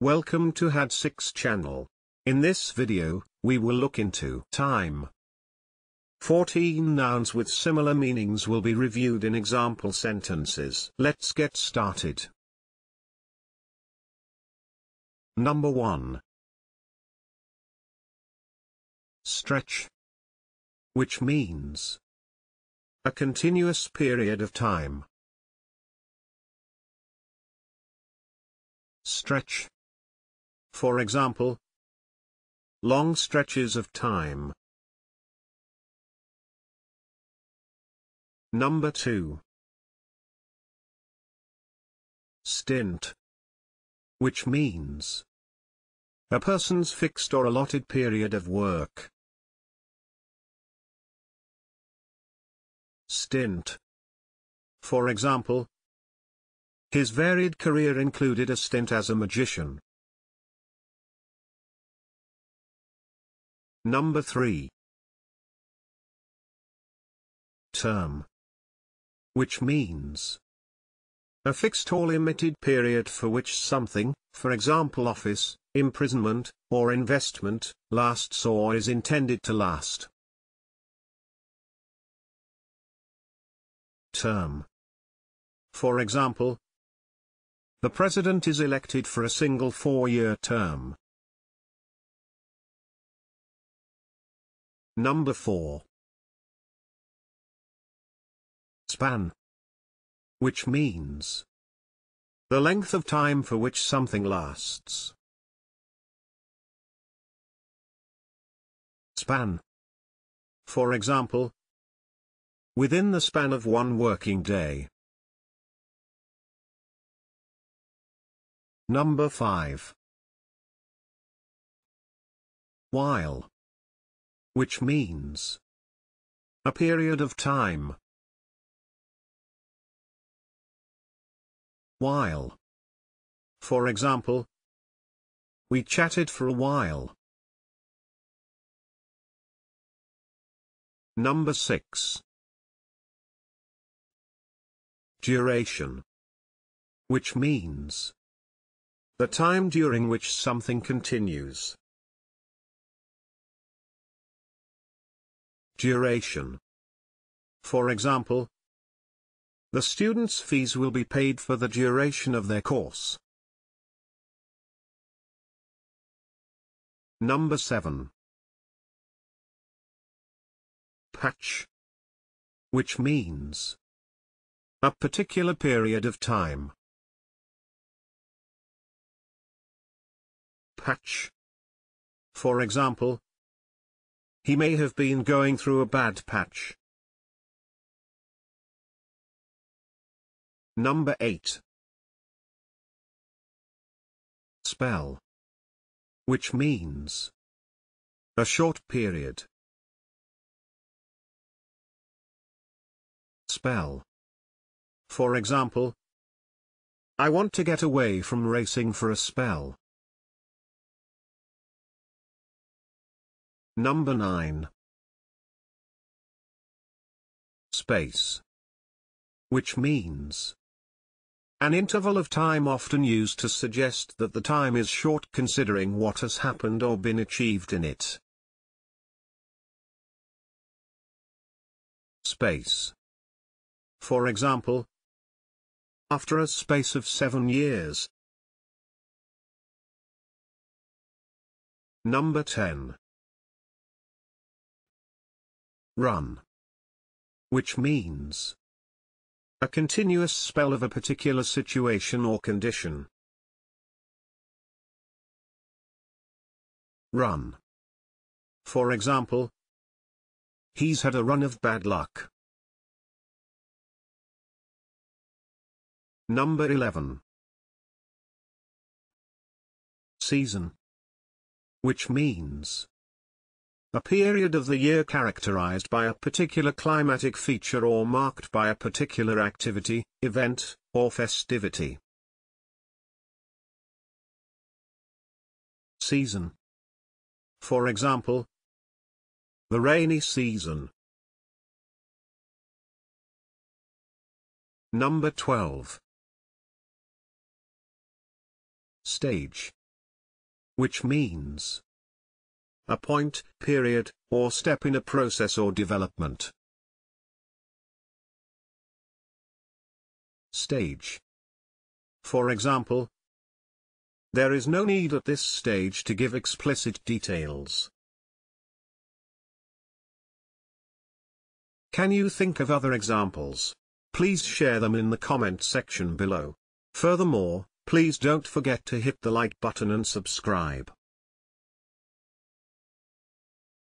Welcome to HAD6 channel. In this video, we will look into time. 14 nouns with similar meanings will be reviewed in example sentences. Let's get started. Number 1. Stretch. Which means a continuous period of time. Stretch. For example, long stretches of time. Number 2. Stint. Which means a person's fixed or allotted period of work. Stint. For example, his varied career included a stint as a magician. Number 3. Term. Which means a fixed or limited period for which something, for example office, imprisonment, or investment, lasts or is intended to last. Term. For example, the president is elected for a single four-year term. Number 4. Span. Which means the length of time for which something lasts. Span. For example, within the span of one working day. Number 5. While. Which means a period of time. While. For example, we chatted for a while. Number 6. Duration. Which means the time during which something continues. Duration. For example, the student's fees will be paid for the duration of their course. Number 7. Patch. Which means a particular period of time. patch. For example, he may have been going through a bad patch. Number 8. Spell. Which means a short period. Spell. For example, I want to get away from racing for a spell. Number 9. Space. Which means an interval of time often used to suggest that the time is short considering what has happened or been achieved in it. Space. For example, after a space of seven years. Number 10 run. Which means a continuous spell of a particular situation or condition. Run. For example, he's had a run of bad luck. Number 11. Season. Which means a period of the year characterized by a particular climatic feature or marked by a particular activity, event, or festivity. Season. For example, the rainy season. Number 12. Stage. which means a point, period, or step in a process or development. Stage. For example, there is no need at this stage to give explicit details. Can you think of other examples? Please share them in the comment section below. Furthermore, please don't forget to hit the like button and subscribe.